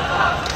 Ha ha ha!